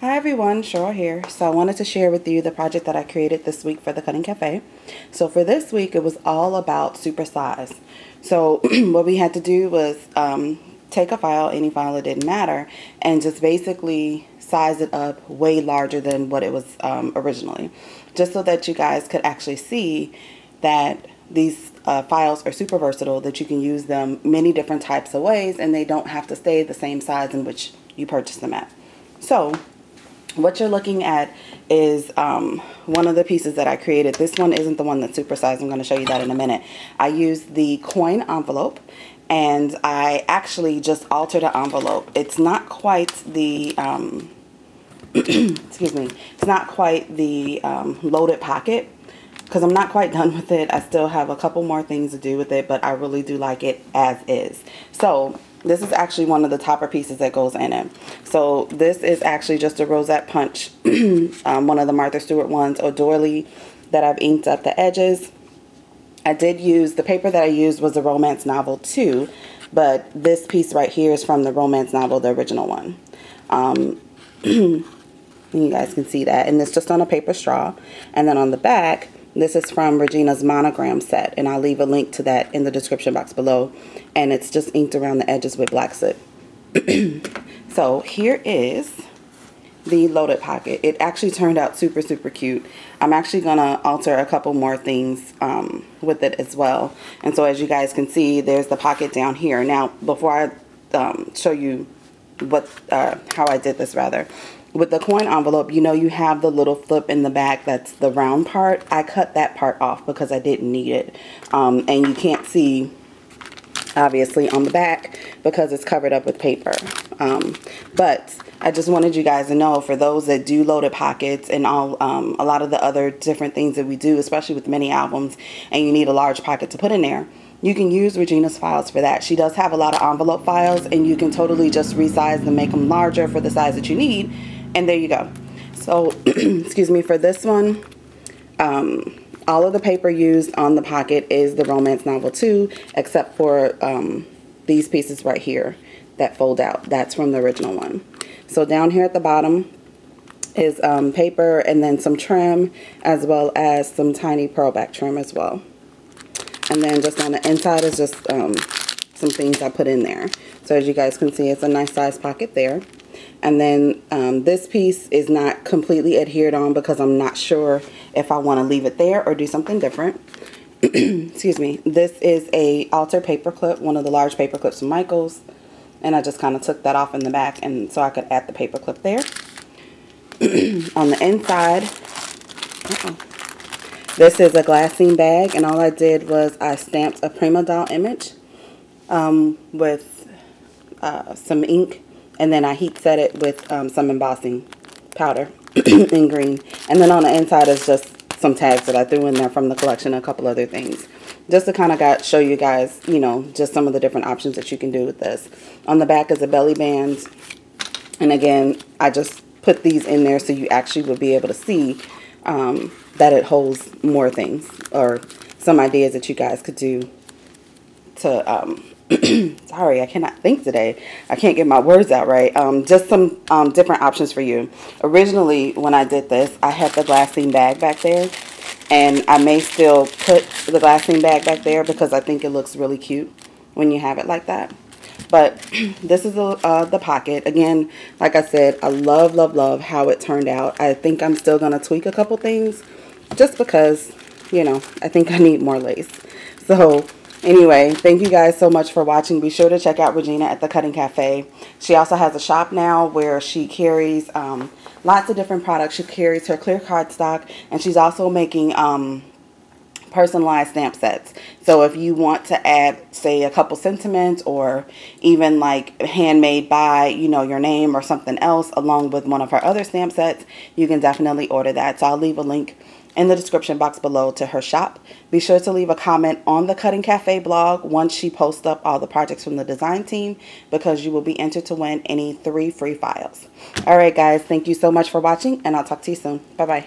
Hi everyone, Sheryl here. So I wanted to share with you the project that I created this week for the Cutting Cafe. So for this week, it was all about super size. So what we had to do was um, take a file, any file, it didn't matter, and just basically size it up way larger than what it was um, originally. Just so that you guys could actually see that these uh, files are super versatile, that you can use them many different types of ways, and they don't have to stay the same size in which you purchase them at. So what you're looking at is um, one of the pieces that I created. This one isn't the one that's supersized. I'm going to show you that in a minute. I used the coin envelope and I actually just altered the envelope. It's not quite the, um, excuse me, it's not quite the um, loaded pocket because I'm not quite done with it. I still have a couple more things to do with it, but I really do like it as is. So this is actually one of the topper pieces that goes in it. So this is actually just a rosette punch, um, one of the Martha Stewart ones, or doily that I've inked up the edges. I did use, the paper that I used was a romance novel 2, but this piece right here is from the romance novel, the original one. Um, you guys can see that. And it's just on a paper straw. And then on the back, this is from Regina's monogram set, and I'll leave a link to that in the description box below. And it's just inked around the edges with black soot. so here is the loaded pocket. It actually turned out super, super cute. I'm actually going to alter a couple more things um, with it as well. And so as you guys can see, there's the pocket down here. Now, before I um, show you what uh, how I did this rather, with the coin envelope, you know you have the little flip in the back that's the round part. I cut that part off because I didn't need it. Um, and you can't see, obviously, on the back because it's covered up with paper. Um, but I just wanted you guys to know for those that do loaded pockets and all um, a lot of the other different things that we do, especially with mini albums, and you need a large pocket to put in there you can use Regina's files for that. She does have a lot of envelope files and you can totally just resize them, make them larger for the size that you need and there you go. So, excuse me, for this one, um, all of the paper used on the pocket is the romance novel 2, except for um, these pieces right here that fold out. That's from the original one. So down here at the bottom is um, paper and then some trim as well as some tiny pearl back trim as well. And then just on the inside is just um, some things I put in there. So as you guys can see, it's a nice size pocket there. And then um, this piece is not completely adhered on because I'm not sure if I want to leave it there or do something different. Excuse me. This is a altar paper clip, one of the large paper clips from Michaels. And I just kind of took that off in the back and so I could add the paper clip there. on the inside, uh -oh, this is a glassine bag and all I did was I stamped a Prima Doll image um, with uh, some ink and then I heat set it with um, some embossing powder in green. And then on the inside is just some tags that I threw in there from the collection, a couple other things. Just to kind of show you guys, you know, just some of the different options that you can do with this. On the back is a belly band. And again, I just put these in there so you actually would be able to see um, that it holds more things or some ideas that you guys could do to um, sorry, I cannot think today. I can't get my words out right. Um, just some um, different options for you. Originally, when I did this, I had the glassine bag back there. And I may still put the glassine bag back there because I think it looks really cute when you have it like that. But this is the, uh, the pocket. Again, like I said, I love, love, love how it turned out. I think I'm still going to tweak a couple things just because, you know, I think I need more lace. So Anyway, thank you guys so much for watching. Be sure to check out Regina at the Cutting Cafe. She also has a shop now where she carries um, lots of different products. She carries her clear cardstock and she's also making um, personalized stamp sets. So if you want to add, say, a couple sentiments or even like handmade by, you know, your name or something else along with one of her other stamp sets, you can definitely order that. So I'll leave a link in the description box below to her shop. Be sure to leave a comment on the Cutting Cafe blog once she posts up all the projects from the design team because you will be entered to win any three free files. All right, guys, thank you so much for watching, and I'll talk to you soon. Bye-bye.